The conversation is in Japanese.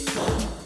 you